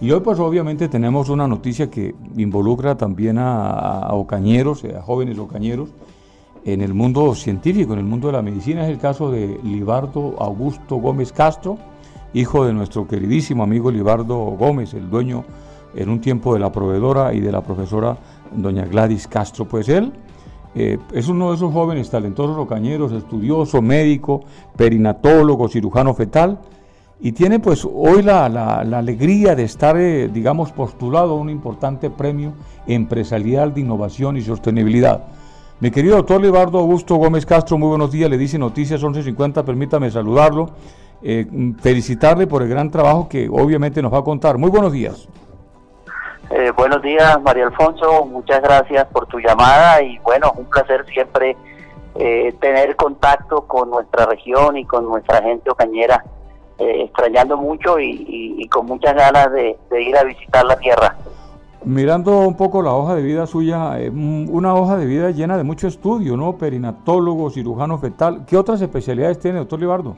Y hoy pues obviamente tenemos una noticia que involucra también a, ocañeros, a jóvenes ocañeros, en el mundo científico, en el mundo de la medicina. Es el caso de Libardo Augusto Gómez Castro, hijo de nuestro queridísimo amigo Libardo Gómez, el dueño en un tiempo de la proveedora y de la profesora doña Gladys Castro. Pues él eh, es uno de esos jóvenes talentosos ocañeros, estudioso, médico, perinatólogo, cirujano fetal, y tiene pues hoy la, alegría de estar, eh, digamos, postulado a un importante premio empresarial de innovación y sostenibilidad. Mi querido doctor Libardo Augusto Gómez Castro, muy buenos días, le dice Noticias 1150, permítame saludarlo, eh, felicitarle por el gran trabajo que obviamente nos va a contar. Muy buenos días. Eh, buenos días, María Alfonso, muchas gracias por tu llamada y bueno, un placer siempre tener contacto con nuestra región y con nuestra gente ocañera eh, extrañando mucho y, con muchas ganas de, ir a visitar la tierra. Mirando un poco la hoja de vida suya, eh, una hoja de vida llena de mucho estudio, ¿no? Perinatólogo, cirujano fetal. ¿Qué otras especialidades tiene, doctor Libardo?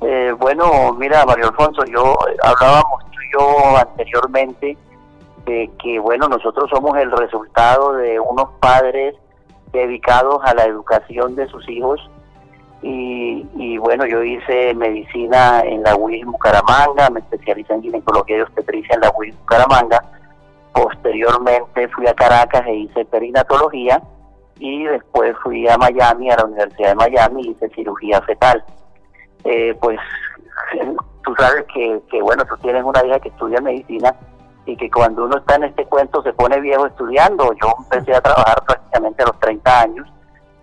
Eh, bueno, mira, Mario Alfonso, yo hablábamos tú y yo anteriormente de que, bueno, nosotros somos el resultado de unos padres dedicados a la educación de sus hijos y, bueno, yo hice medicina en la UIS Bucaramanga, me especialicé en ginecología y obstetricia en la UIS Bucaramanga. Posteriormente fui a Caracas e hice perinatología y después fui a Miami, a la Universidad de Miami, y hice cirugía fetal. Eh, pues tú sabes que, que, bueno, tú tienes una hija que estudia medicina y que cuando uno está en este cuento se pone viejo estudiando. Yo empecé a trabajar prácticamente a los 30 años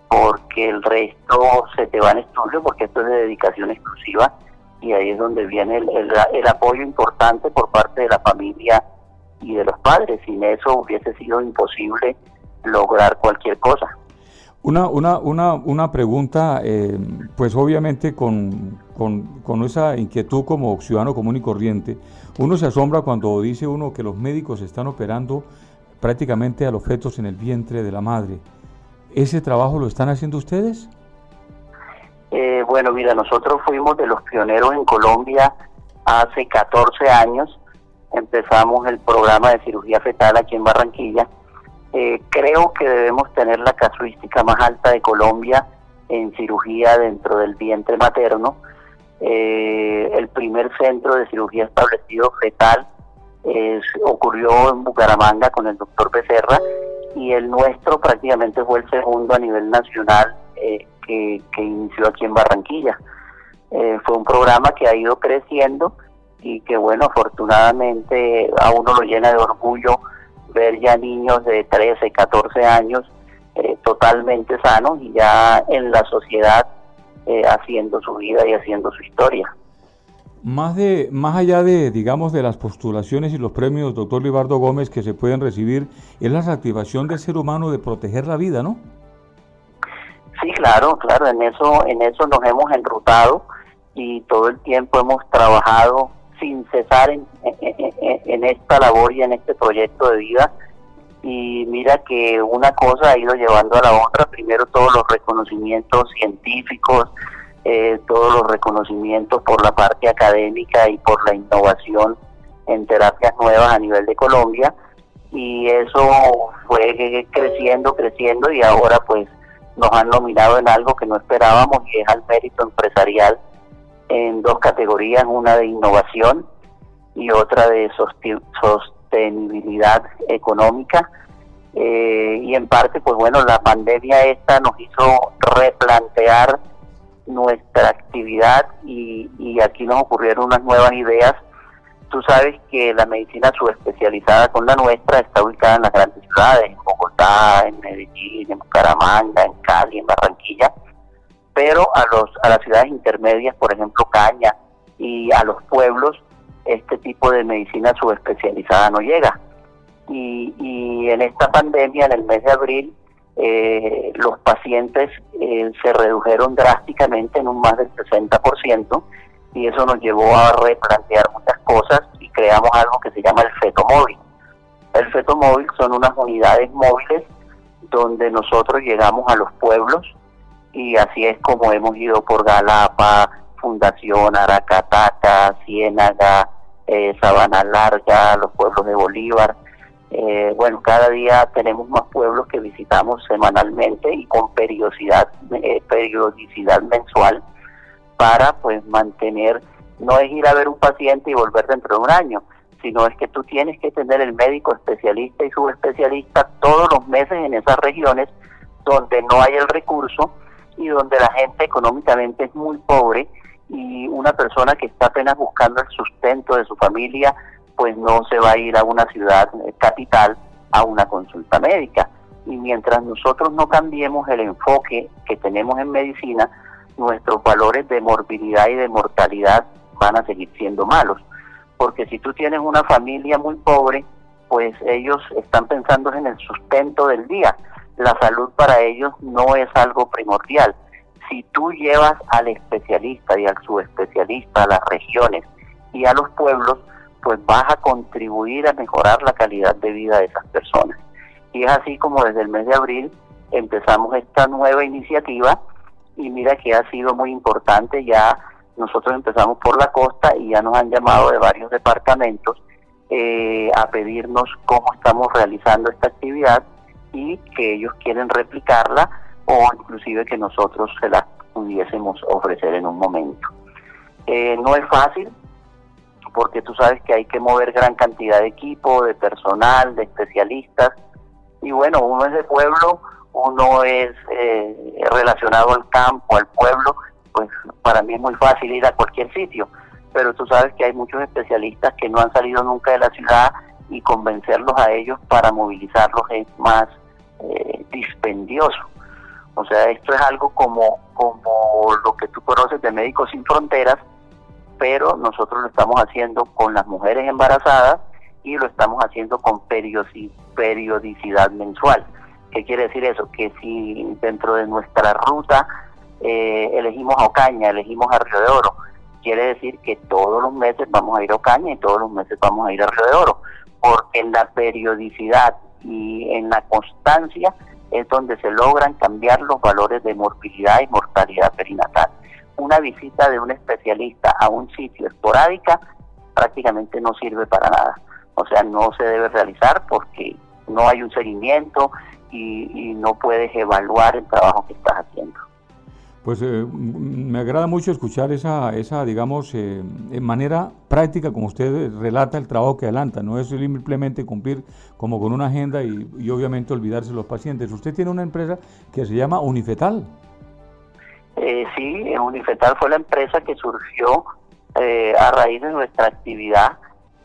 porque el resto se te va en estudio, porque esto es de dedicación exclusiva y ahí es donde viene el, apoyo importante por parte de la familia y de los padres. Sin eso hubiese sido imposible lograr cualquier cosa. Una, una, una, una pregunta, eh, pues obviamente con, con, con, esa inquietud como ciudadano común y corriente, uno se asombra cuando dice uno que los médicos están operando prácticamente a los fetos en el vientre de la madre. ¿Ese trabajo lo están haciendo ustedes? Eh, bueno, mira, nosotros fuimos de los pioneros en Colombia hace 14 años. Empezamos el programa de cirugía fetal aquí en Barranquilla. Eh, creo que debemos tener la casuística más alta de Colombia en cirugía dentro del vientre materno. Eh, el primer centro de cirugía establecido fetal ocurrió en Bucaramanga con el doctor Becerra y el nuestro prácticamente fue el segundo a nivel nacional eh, que, inició aquí en Barranquilla. Eh, fue un programa que ha ido creciendo y que bueno, afortunadamente a uno lo llena de orgullo ver ya niños de 13, 14 años eh, totalmente sanos y ya en la sociedad haciendo su vida y haciendo su historia. Más, de, más allá de, digamos, de las postulaciones y los premios, doctor Libardo Gómez, que se pueden recibir, es la satisfacción del ser humano de proteger la vida, ¿no? Sí, claro, claro, en eso, en eso nos hemos enrutado y todo el tiempo hemos trabajado sin cesar en, en, esta labor y en este proyecto de vida. Y mira que una cosa ha ido llevando a la otra, primero todos los reconocimientos científicos, eh, todos los reconocimientos por la parte académica y por la innovación en terapias nuevas a nivel de Colombia y eso fue creciendo, creciendo y ahora pues nos han nominado en algo que no esperábamos y es al mérito empresarial en dos categorías, una de innovación y otra de sostenibilidad económica. Eh, y en parte, pues bueno, la pandemia esta nos hizo replantear nuestra actividad y, aquí nos ocurrieron unas nuevas ideas. Tú sabes que la medicina subespecializada con la nuestra está ubicada en las grandes ciudades, en Bogotá, en Medellín, en Bucaramanga, en Cali, en Barranquilla, pero a, los, a las ciudades intermedias, por ejemplo Caña, y a los pueblos, este tipo de medicina subespecializada no llega. Y, y en esta pandemia, en el mes de abril, eh, los pacientes eh, se redujeron drásticamente en un más del 60% y eso nos llevó a replantear muchas cosas y creamos algo que se llama el feto móvil. El feto móvil son unas unidades móviles donde nosotros llegamos a los pueblos y así es como hemos ido por Galapa, Fundación, Aracataca, Ciénaga, eh, Sabana Larga, los pueblos de Bolívar. Eh, bueno, cada día tenemos más pueblos que visitamos semanalmente y con periodicidad, eh, periodicidad mensual para pues mantener, no es ir a ver un paciente y volver dentro de un año, sino es que tú tienes que tener el médico especialista y subespecialista todos los meses en esas regiones donde no hay el recurso y donde la gente económicamente es muy pobre y una persona que está apenas buscando el sustento de su familia, pues no se va a ir a una ciudad eh, capital a una consulta médica. Y mientras nosotros no cambiemos el enfoque que tenemos en medicina, nuestros valores de morbilidad y de mortalidad van a seguir siendo malos. Porque si tú tienes una familia muy pobre, pues ellos están pensando en el sustento del día. La salud para ellos no es algo primordial si tú llevas al especialista y al subespecialista a las regiones y a los pueblos, pues vas a contribuir a mejorar la calidad de vida de esas personas. Y es así como desde el mes de abril empezamos esta nueva iniciativa y mira que ha sido muy importante, ya nosotros empezamos por la costa y ya nos han llamado de varios departamentos eh, a pedirnos cómo estamos realizando esta actividad y que ellos quieren replicarla o inclusive que nosotros se las pudiésemos ofrecer en un momento. Eh, no es fácil porque tú sabes que hay que mover gran cantidad de equipo, de personal, de especialistas y bueno, uno es de pueblo, uno es eh, relacionado al campo, al pueblo, pues para mí es muy fácil ir a cualquier sitio, pero tú sabes que hay muchos especialistas que no han salido nunca de la ciudad y convencerlos a ellos para movilizarlos es más eh, dispendioso. O sea, esto es algo como, como lo que tú conoces de Médicos Sin Fronteras, pero nosotros lo estamos haciendo con las mujeres embarazadas y lo estamos haciendo con periodicidad mensual. ¿Qué quiere decir eso? Que si dentro de nuestra ruta eh, elegimos a Ocaña, elegimos a Río de Oro, quiere decir que todos los meses vamos a ir a Ocaña y todos los meses vamos a ir a Río de Oro, porque en la periodicidad y en la constancia es donde se logran cambiar los valores de morbilidad y mortalidad perinatal. Una visita de un especialista a un sitio esporádica prácticamente no sirve para nada. O sea, no se debe realizar porque no hay un seguimiento y, y no puedes evaluar el trabajo que estás haciendo. Pues eh, me agrada mucho escuchar esa, esa digamos, eh, manera práctica como usted relata el trabajo que adelanta. No es simplemente cumplir como con una agenda y, obviamente olvidarse los pacientes. Usted tiene una empresa que se llama Unifetal. Eh, sí, Unifetal fue la empresa que surgió eh, a raíz de nuestra actividad.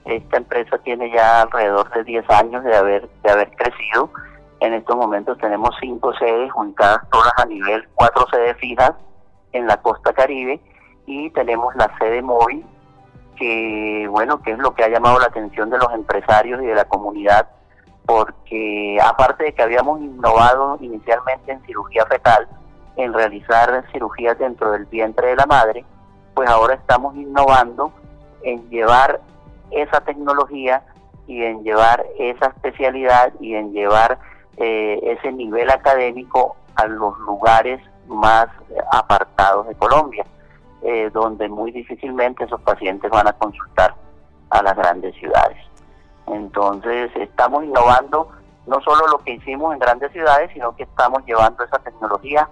Esta empresa tiene ya alrededor de 10 años de haber, de haber crecido en estos momentos tenemos cinco sedes ubicadas todas a nivel, cuatro sedes fijas en la costa caribe y tenemos la sede móvil que bueno que es lo que ha llamado la atención de los empresarios y de la comunidad porque aparte de que habíamos innovado inicialmente en cirugía fetal en realizar cirugías dentro del vientre de la madre pues ahora estamos innovando en llevar esa tecnología y en llevar esa especialidad y en llevar eh, ese nivel académico a los lugares más apartados de Colombia, eh, donde muy difícilmente esos pacientes van a consultar a las grandes ciudades. Entonces estamos innovando no solo lo que hicimos en grandes ciudades, sino que estamos llevando esa tecnología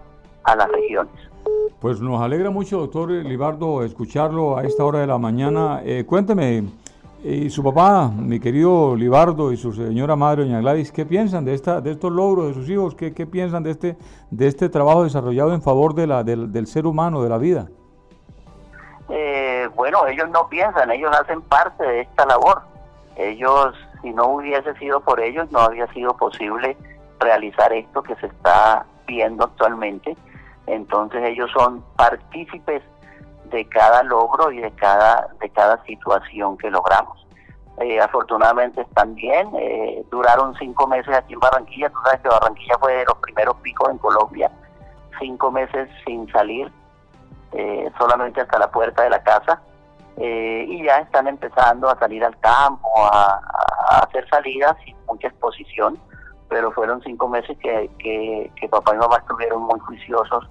a las regiones. Pues nos alegra mucho, doctor Libardo, escucharlo a esta hora de la mañana. Eh, cuénteme, y su papá, mi querido Libardo, y su señora madre, doña Gladys, ¿qué piensan de esta, de estos logros de sus hijos? ¿Qué, qué piensan de este, de este trabajo desarrollado en favor de la, del, ser humano, de la vida? Eh, bueno, ellos no piensan, ellos hacen parte de esta labor. Ellos, si no hubiese sido por ellos, no había sido posible realizar esto que se está viendo actualmente. Entonces ellos son partícipes de cada logro y de cada, de cada situación que logramos. Eh, afortunadamente están bien, eh, duraron cinco meses aquí en Barranquilla, tú sabes que Barranquilla fue de los primeros picos en Colombia, cinco meses sin salir, eh, solamente hasta la puerta de la casa, y ya están empezando a salir al campo, a, hacer salidas sin mucha exposición, pero fueron cinco meses que papá y mamá estuvieron muy juiciosos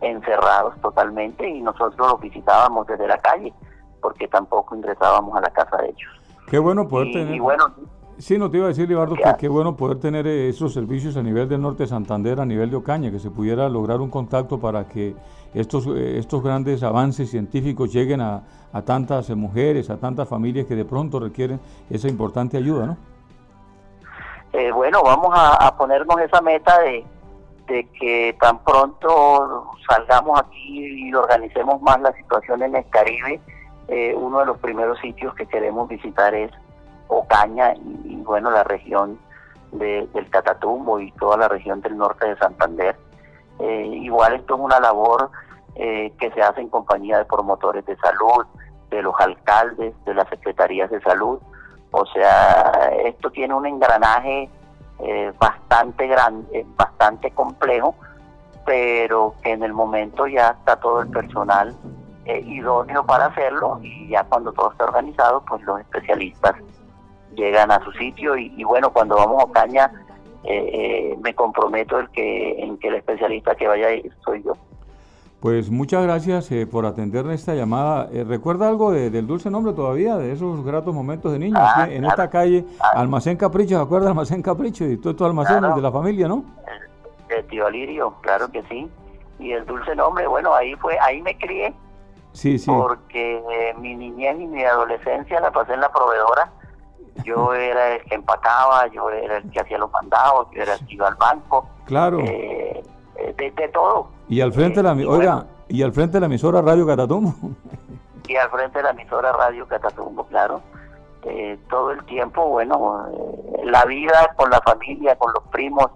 encerrados totalmente y nosotros los visitábamos desde la calle. porque tampoco ingresábamos a la casa de ellos. Qué bueno poder tener... Y bueno, Sí, no te iba a decir, Libardo, que qué bueno poder tener eh, esos servicios a nivel del norte de Santander, a nivel de Ocaña, que se pudiera lograr un contacto para que estos, eh, estos grandes avances científicos lleguen a, a tantas mujeres, a tantas familias que de pronto requieren esa importante ayuda, ¿no? Eh, bueno, vamos a, ponernos esa meta de, que tan pronto salgamos aquí y organicemos más la situación en el Caribe. Eh, uno de los primeros sitios que queremos visitar es Ocaña y, bueno, la región del Catatumbo y toda la región del norte de Santander. Eh, igual esto es una labor que se hace en compañía de promotores de salud, de los alcaldes, de las secretarías de salud, o sea, esto tiene un engranaje eh, bastante grande, bastante complejo, pero que en el momento ya está todo el personal eh, idóneo para hacerlo y ya cuando todo está organizado, pues los especialistas llegan a su sitio y, bueno, cuando vamos a Caña, eh, me comprometo el que, en que el especialista que vaya ahí soy yo. Pues muchas gracias eh, por atender esta llamada. Eh, ¿Recuerda algo del dulce nombre todavía, de esos gratos momentos de niño? Ah, en esta calle, ah. Almacén Capricho, ¿se acuerda Almacén Capricho? Y todos estos almacenes de la familia, ¿no? El, tío Alirio, claro que sí. Y el dulce nombre, bueno, ahí fue, ahí me crié. Sí, sí. Porque eh, mi niñez y mi adolescencia la pasé en la proveedora. Yo era el que empacaba, yo era el que hacía los mandados, yo era el que iba al banco. Claro. de, de todo y al frente de la, oiga, y al frente de la emisora Radio Catatumbo. Y al frente de la emisora Radio Catatumbo, claro. Eh, todo el tiempo, bueno, eh, la vida con la familia, con los primos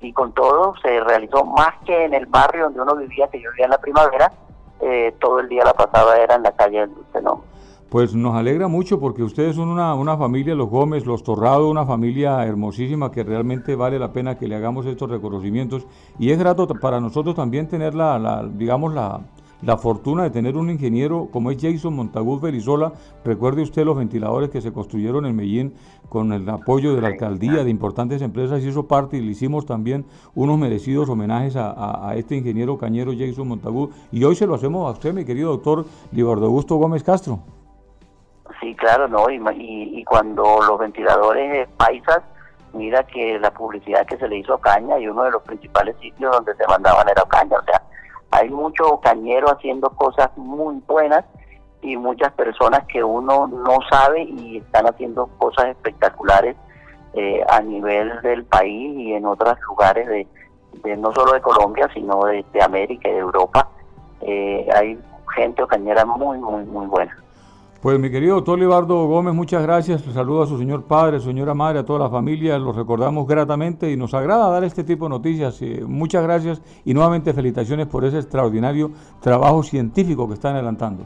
y con todo se realizó más que en el barrio donde uno vivía, que yo vivía en la primavera, eh, todo el día la pasaba era en la calle del Dulce pues nos alegra mucho porque ustedes son una, una familia, los Gómez, los Torrado, una familia hermosísima que realmente vale la pena que le hagamos estos reconocimientos. Y es grato para nosotros también tener la, digamos, la, la fortuna de tener un ingeniero como es Jason Montaguz Belizola. Recuerde usted los ventiladores que se construyeron en Medellín con el apoyo de la alcaldía, de importantes empresas, eso parte, y le hicimos también unos merecidos homenajes a, este ingeniero cañero Jason Montaguz. Y hoy se lo hacemos a usted, mi querido doctor Libardo Augusto Gómez Castro. Sí, claro, no, y, y, cuando los ventiladores paisas, mira que la publicidad que se le hizo a Caña y uno de los principales sitios donde se mandaban era Caña, o sea, hay mucho cañero haciendo cosas muy buenas y muchas personas que uno no sabe y están haciendo cosas espectaculares eh, a nivel del país y en otros lugares de, no solo de Colombia, sino de, América y de Europa. Eh, hay gente cañera muy, muy, muy buena. Pues mi querido doctor Libardo Gómez, muchas gracias. Saludo a su señor padre, su señora madre, a toda la familia. Los recordamos gratamente y nos agrada dar este tipo de noticias. Eh, muchas gracias y nuevamente felicitaciones por ese extraordinario trabajo científico que están adelantando.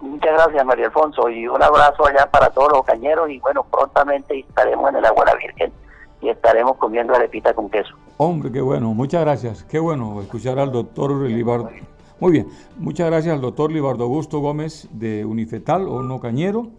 Muchas gracias, María Alfonso, y un abrazo allá para todos los cañeros. Y bueno, prontamente estaremos en el Agua la Virgen y estaremos comiendo arepita con queso. Hombre, qué bueno, muchas gracias. Qué bueno escuchar al doctor Libardo. Muy bien, muchas gracias al doctor Libardo Augusto Gómez de Unifetal, o no Cañero.